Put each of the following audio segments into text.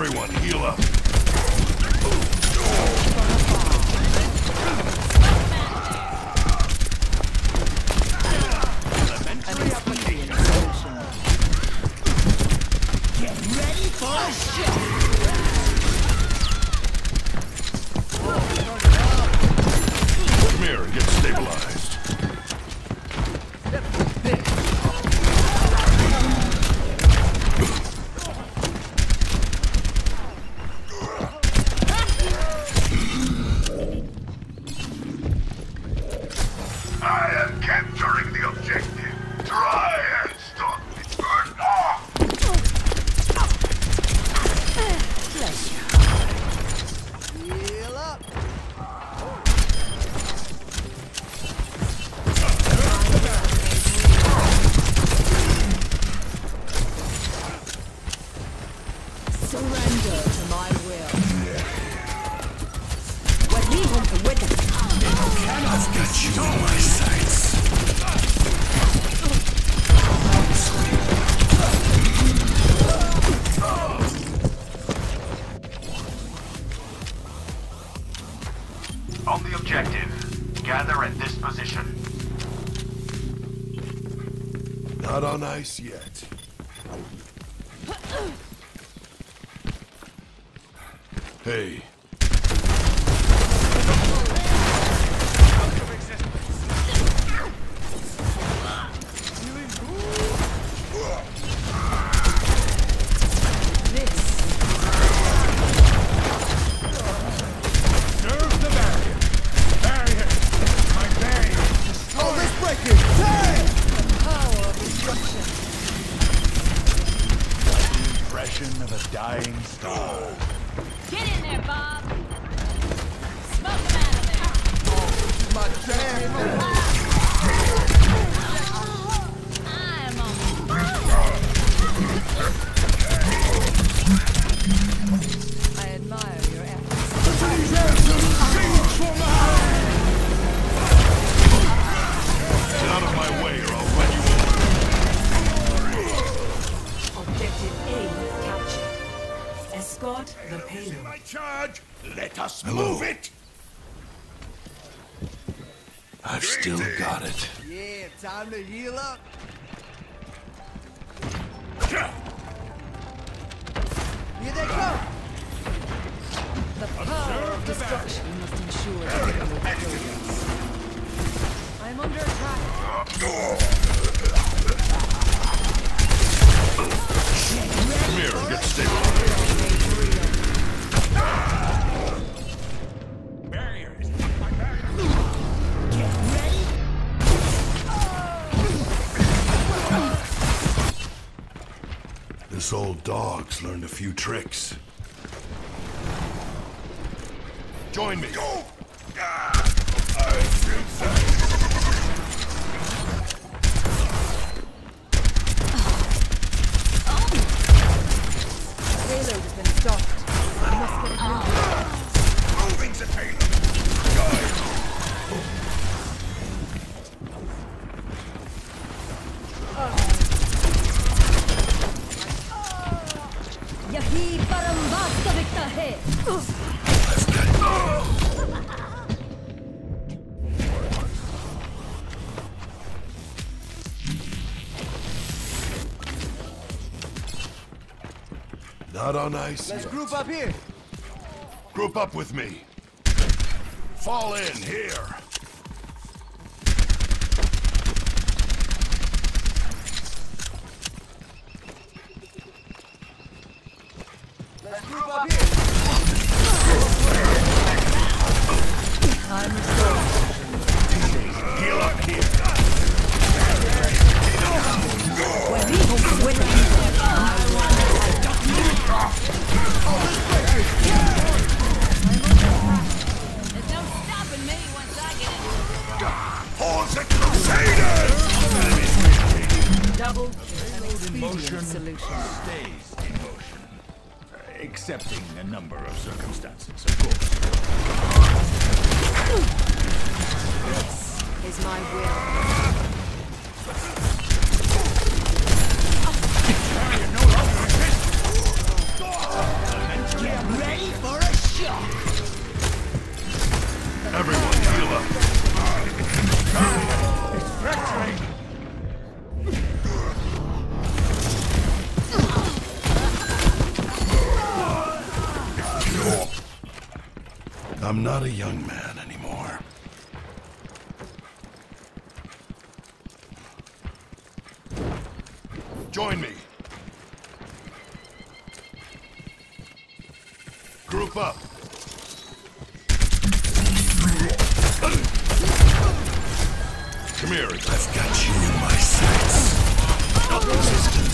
Everyone, heal up. On the objective, gather at this position. Not on ice yet. Hey, I admire your efforts. get out of my way or I'll run you over. Objective A captured. Escort the payload. My charge. Let us Hello. move it. I've still got it. Yeah, time to heal up. This old dog's learned a few tricks. Join me. Go! Payload has been stopped. I must get moving. The payload. Not on ice. Let's group up here. Group up with me. Fall in here. expedient solution. Stays in motion. Uh, accepting a number of circumstances, of course. This is my will. Get ready for a shock! Everyone. I'm not a young man anymore. Join me. Group up. Come here. I've got you in my sights. Not resistance.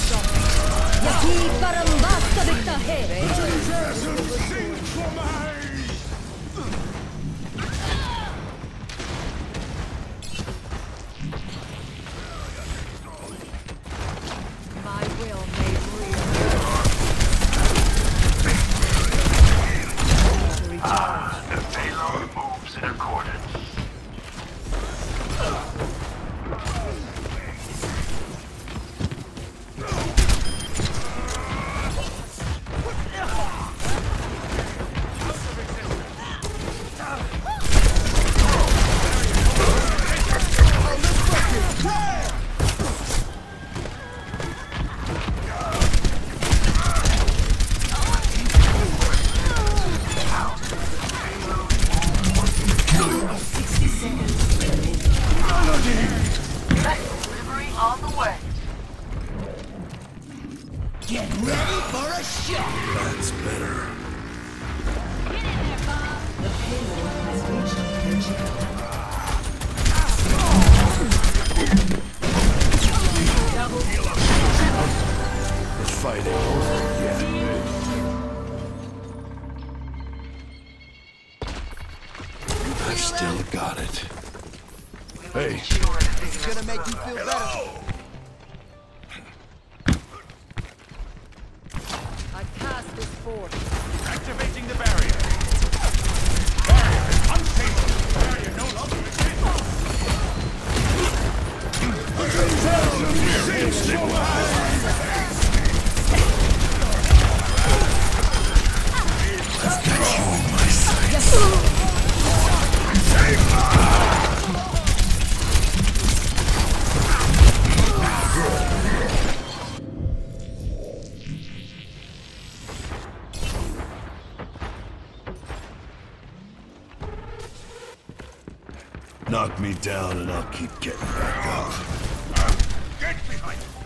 The fight ain't over yet. I've still got it. Hey, It's gonna make you feel better. I cast this forth. Activating the barrier. Barrier is unstable. Barrier no longer exists. Knock me down and I'll keep getting back up. Get behind.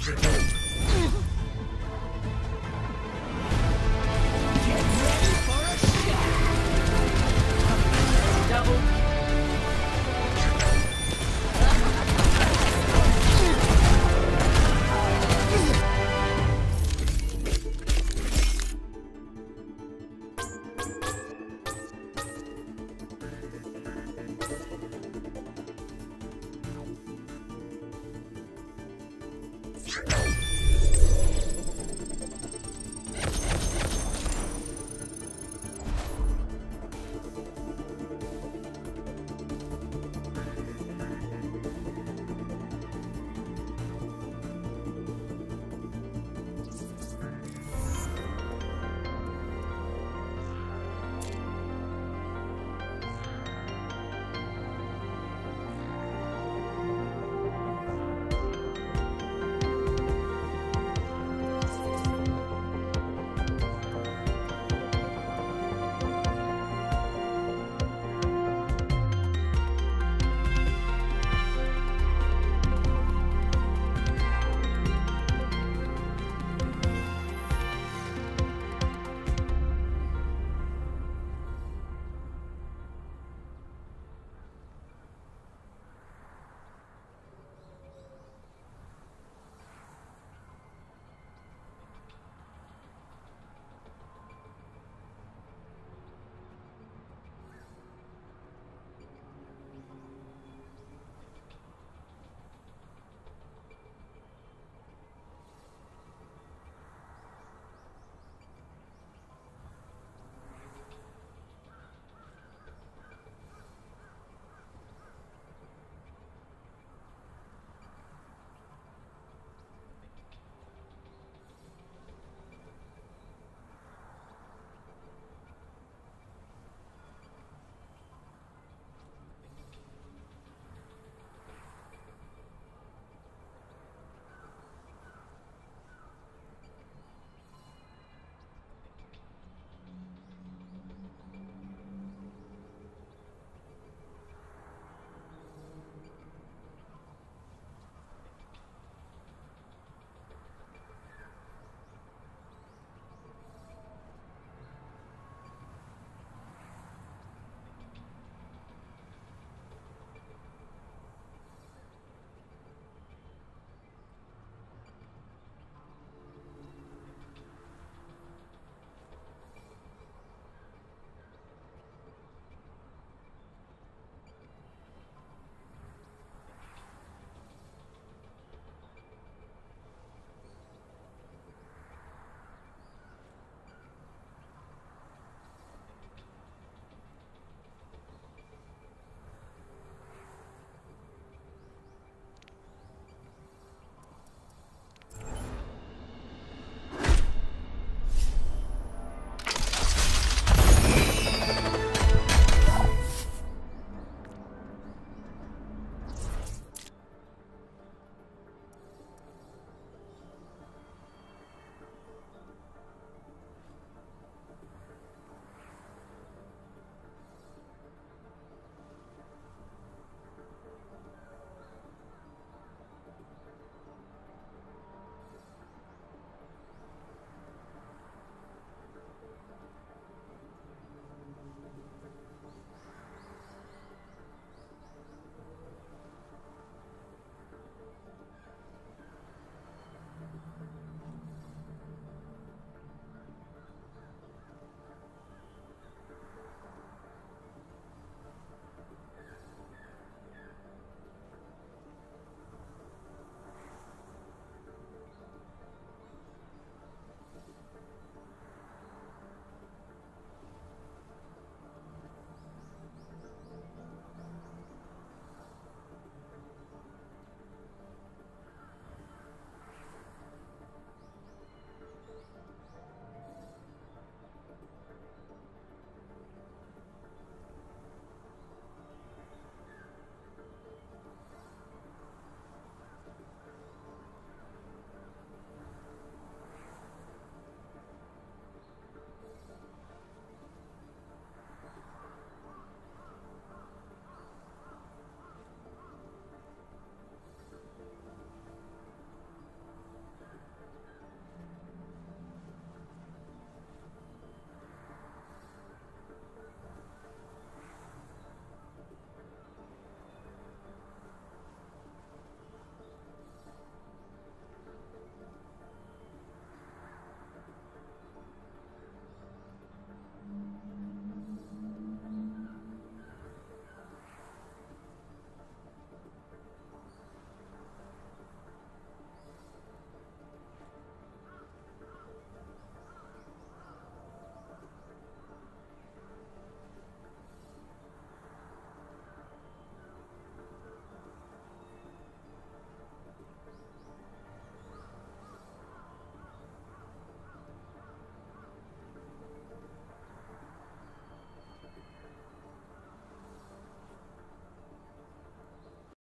Play